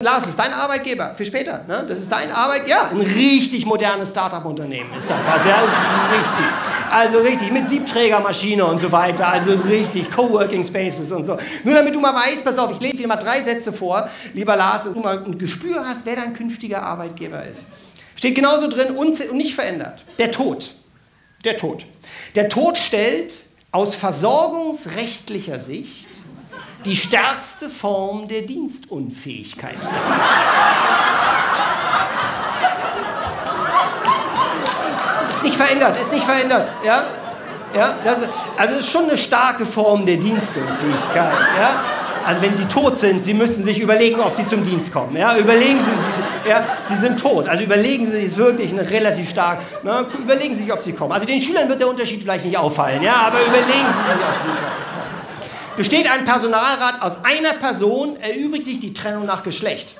Lars, ist dein Arbeitgeber für später. Ne? Das ist dein Arbeit, ja, ein richtig modernes Startup-Unternehmen ist das. Also ja, richtig. Also richtig, mit Siebträgermaschine und so weiter. Also richtig, Coworking Spaces und so. Nur damit du mal weißt, pass auf, ich lese dir mal drei Sätze vor, lieber Lars, und du mal ein Gespür hast, wer dein künftiger Arbeitgeber ist. Steht genauso drin und nicht verändert. Der Tod. Der Tod. Der Tod stellt aus versorgungsrechtlicher Sicht die stärkste Form der Dienstunfähigkeit ist nicht verändert, ist nicht verändert, ja? Ja, das, also ist schon eine starke Form der Dienstunfähigkeit, ja? Also wenn Sie tot sind, Sie müssen sich überlegen, ob Sie zum Dienst kommen. Ja? Überlegen Sie sich, ja? Sie sind tot. Also überlegen Sie sich wirklich eine relativ stark. Ne? Überlegen Sie sich, ob Sie kommen. Also den Schülern wird der Unterschied vielleicht nicht auffallen, ja? aber überlegen Sie sich, ob Sie kommen. Besteht ein Personalrat aus einer Person, erübrigt sich die Trennung nach Geschlecht.